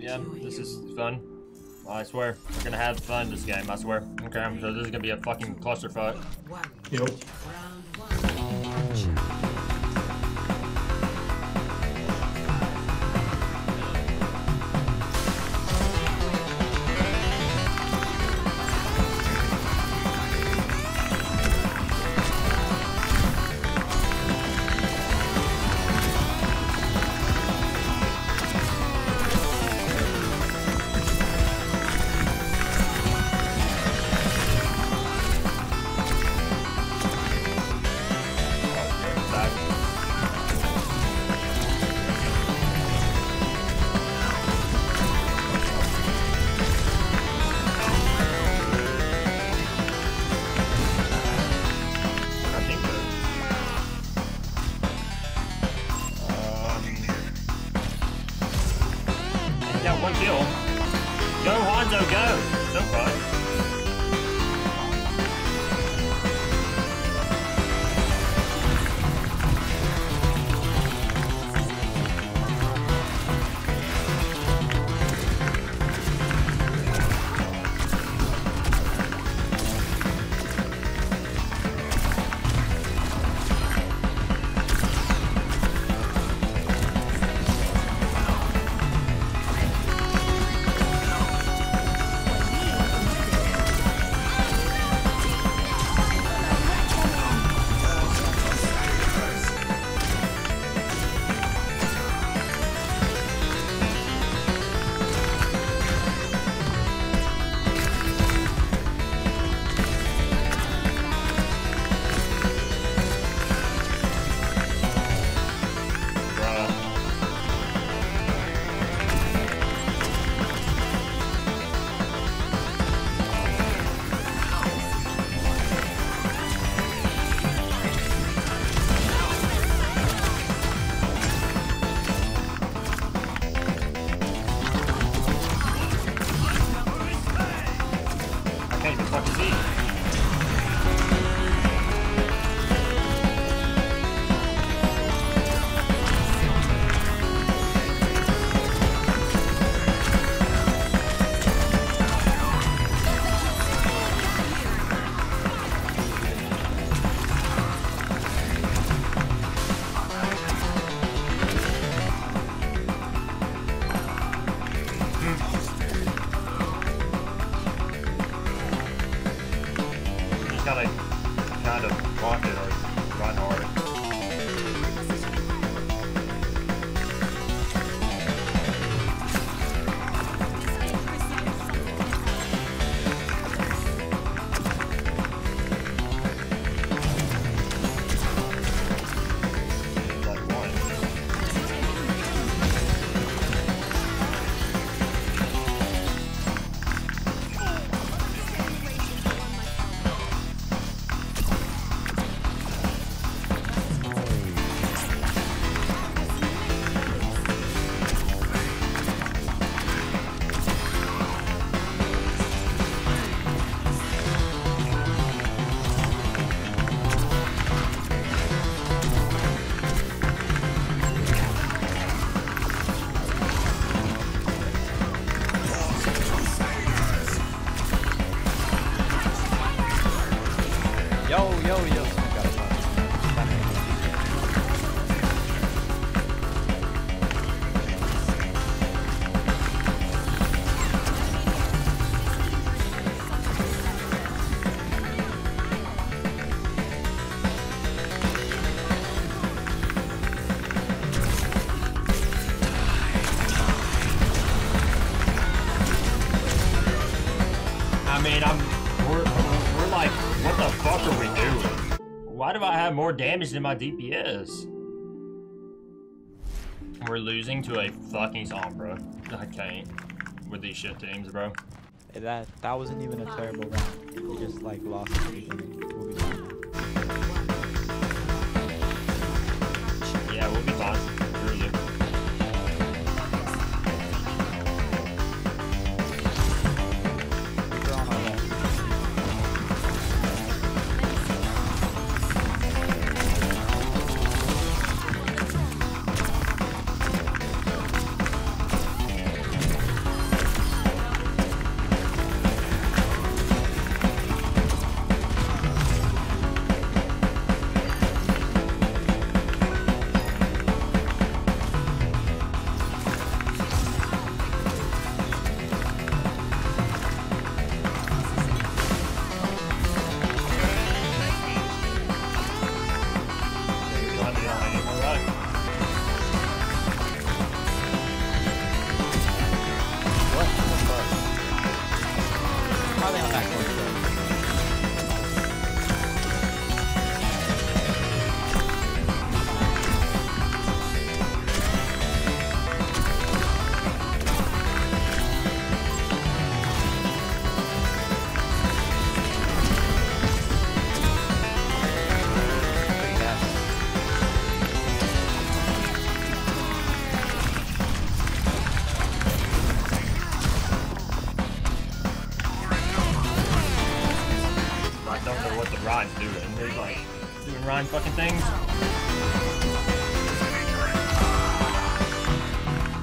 yeah, this is fun. I swear, we're gonna have fun this game. I swear. Okay, so this is gonna be a fucking clusterfuck. Yep. Mean, I'm. We're, we're like, what the fuck are we doing? Why do I have more damage than my DPS? We're losing to a fucking Sombra. I can't with these shit teams, bro. That that wasn't even a terrible round. We just like lost the beginning. Doing fucking things.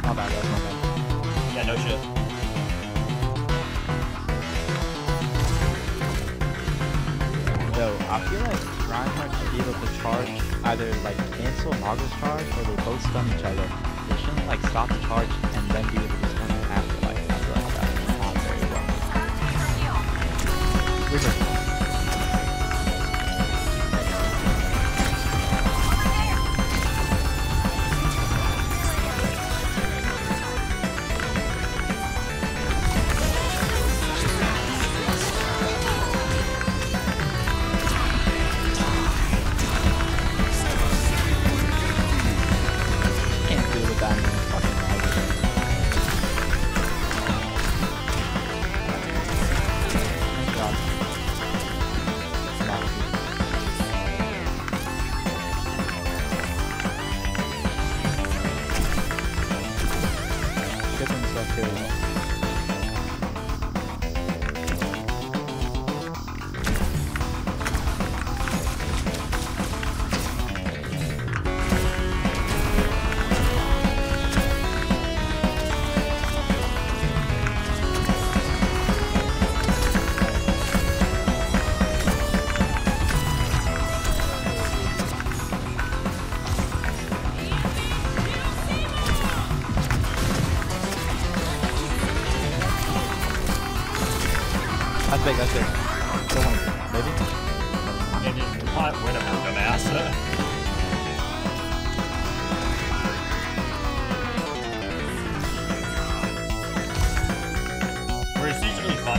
My bad, that's my bad. Yeah, no shit. Though, I feel like Reinhardt should be able to charge, either like cancel Mauga's charge or they both stun each other. They shouldn't like stop the charge and then be able to stun him after like, I feel like that's not very well. Reaper.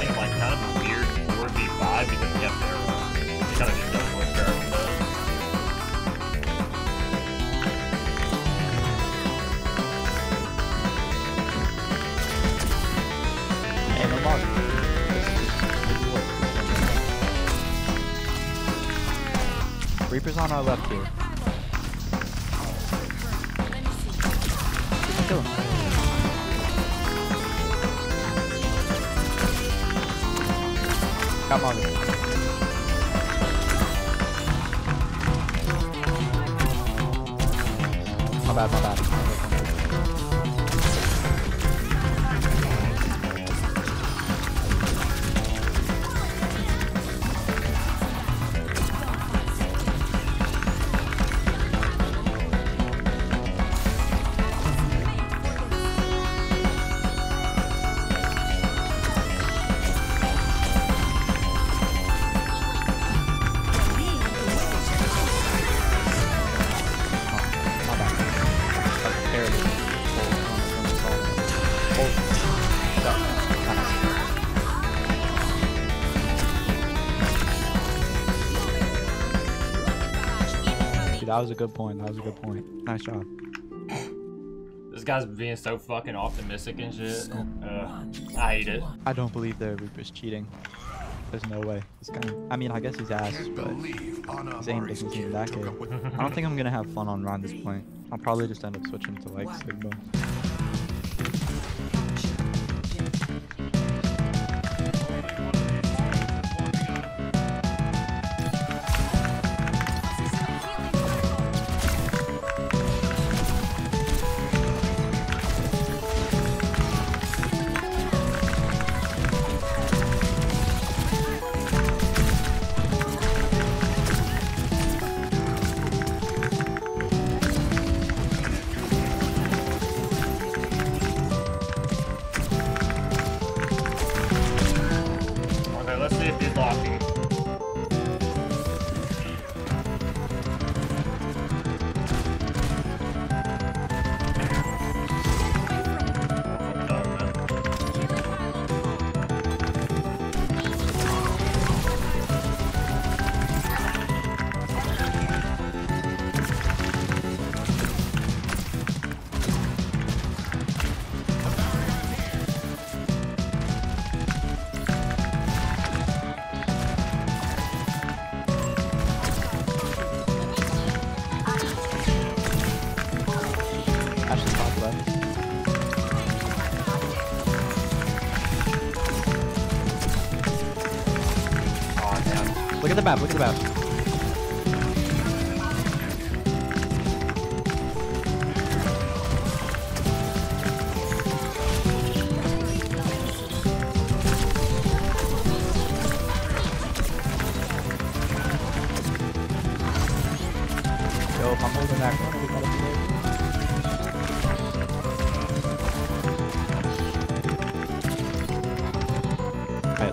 It's usually fighting like kind of a weird 4v5 because you have their It kind of just doesn't work very well. Hey, no bug. Reaper's on our left here. Kill him. Got Margaret. My bad, my bad. Dude, that was a good point. That was a good point. Nice job. This guy's being so fucking optimistic and shit. Uh, I hate it. I don't believe the Reaper's cheating. There's no way. This guy. I mean, I guess he's ass, but his aim doesn't seem that good. I don't think I'm gonna have fun on Ron this point. I'll probably just end up switching to like Sigma. Ashe's top left. Aw, Look at the map, look at the map. Yo, if I'm holding that corner, we gotta be there.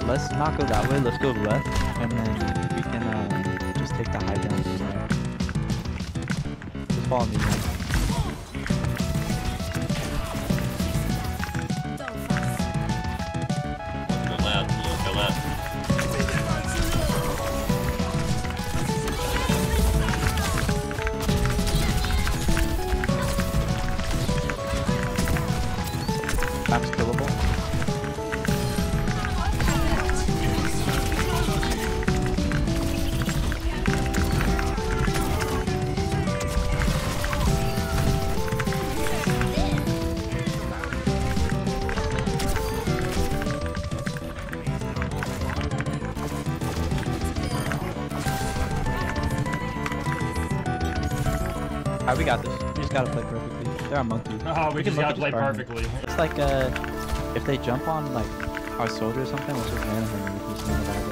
Let's not go that way, let's go left, and then we can uh, just take the high there. Just follow me, man. We got this. We just gotta play perfectly. They're on monkeys. Oh, we, can just gotta play perfectly. It's like uh, if they jump on like our soldier or something, let's just land him and he's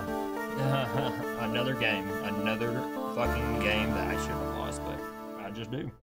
Yeah. Another game. Another fucking game that I should have lost, but I just do.